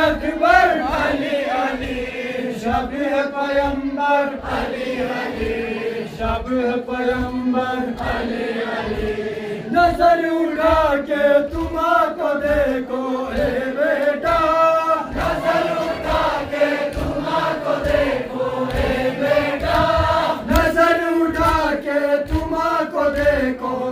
अकबर, अली अली, शब पयंबर अली अली शब पयंबर अली अली नज़र उठा के तुम को देखो, ए बेटा। नज़र उठा के तुम को देखो, ए बेटा। नज़र उठा के तुम को देखो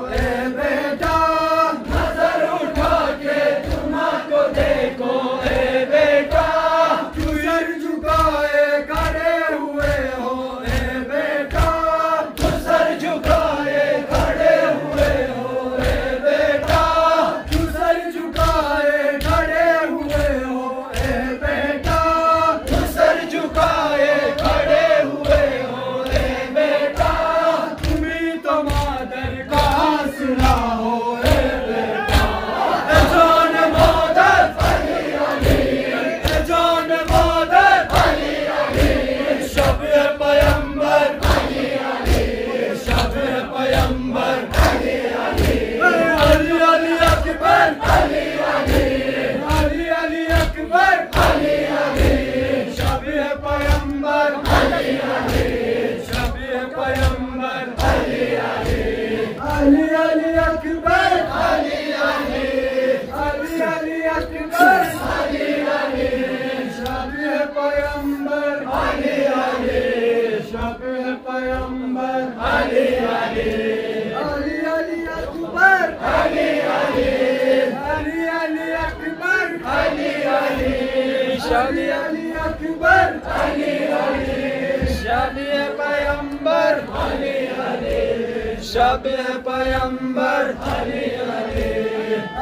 شبیه پیامبر علی علی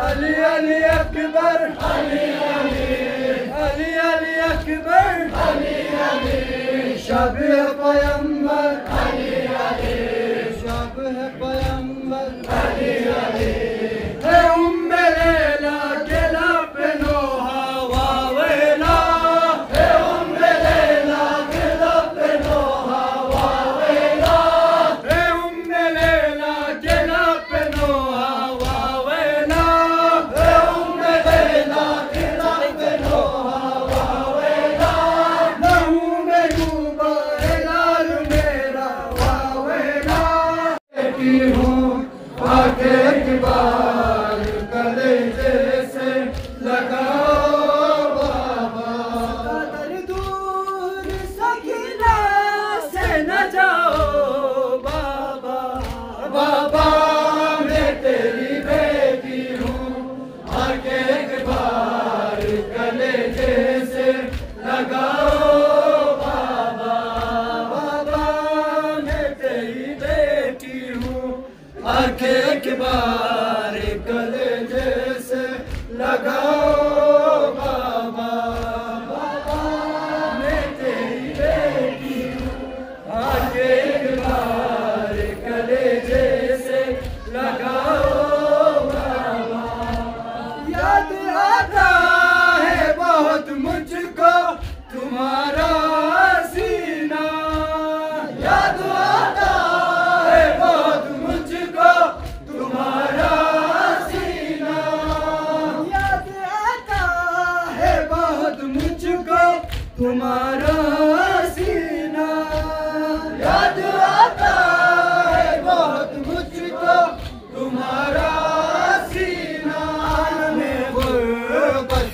علی علی اکبر علی علی علی علی اکبر علی علی شبیه پیامبر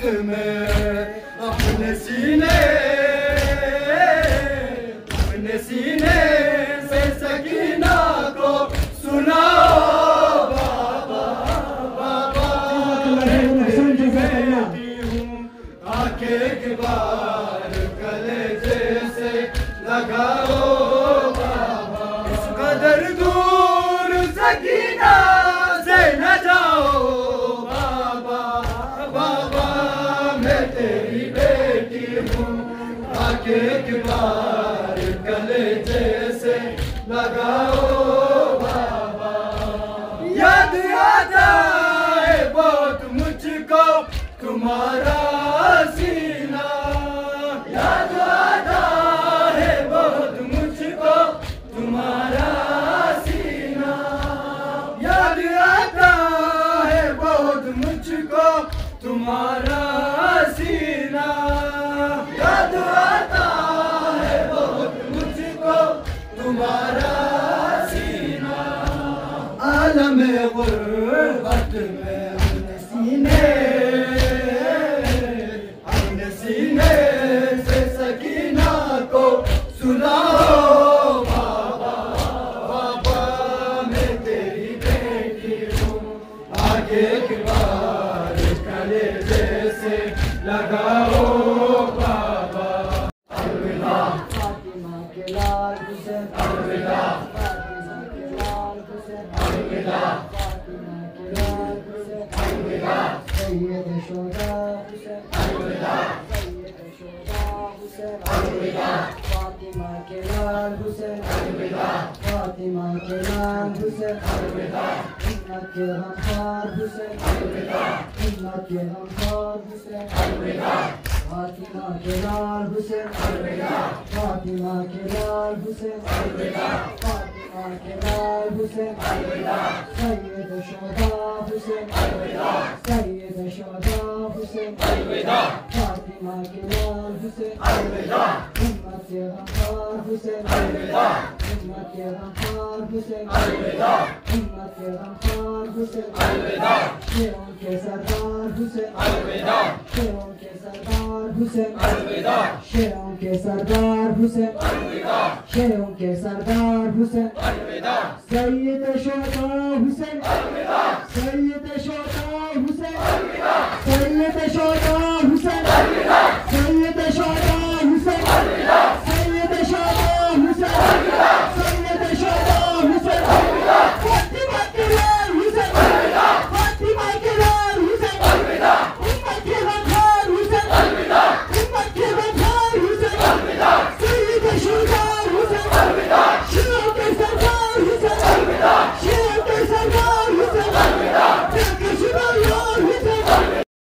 deme Apne sine Apne sine se sakina ko sunao Baba Baba Aake ke baad के किताब عالم غربت میں سینے ہم سینے سے سکینہ کو سنا بابا میں تیری بیٹی آگے हुसैन अलविदा सैयद शोदा हुसैन अलविदा फातिमा के लाल हुसैन अलविदा फातिमा के लाल हुसैन अलविदा हिम्मत के गमखार हुसैन अलविदा हिम्मत के गमखार हुसैन अलविदा फातिमा के लाल हुसैन अलविदा फातिमा के लाल Hussain Alvida Hüseyin Alvida Seyyid Şoda Hüseyin Alvida Seyyid Şoda Hüseyin Alvida Fatima Gülal Hüseyin Alvida Ümmet Yaramlar Hüseyin Alvida हिम्मत के गमखार हुसैन अलविदा हिम्मत के गमखार हुसैन अलविदा हिम्मत के गमखार हुसैन अलविदा शेरों के सरदार हुसैन अलविदा शेरों के सरदार हुसैन अलविदा शेरों के सरदार हुसैन अलविदा शेरों के सरदार हुसैन अलविदा सैयद शोदा हुसैन सैयद शोदा हुसैन सैयद शोदा हुसैन सैयद शोदा